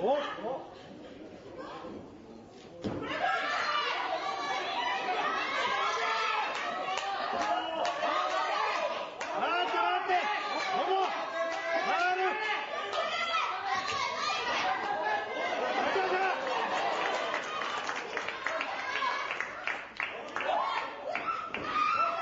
Oh, oh.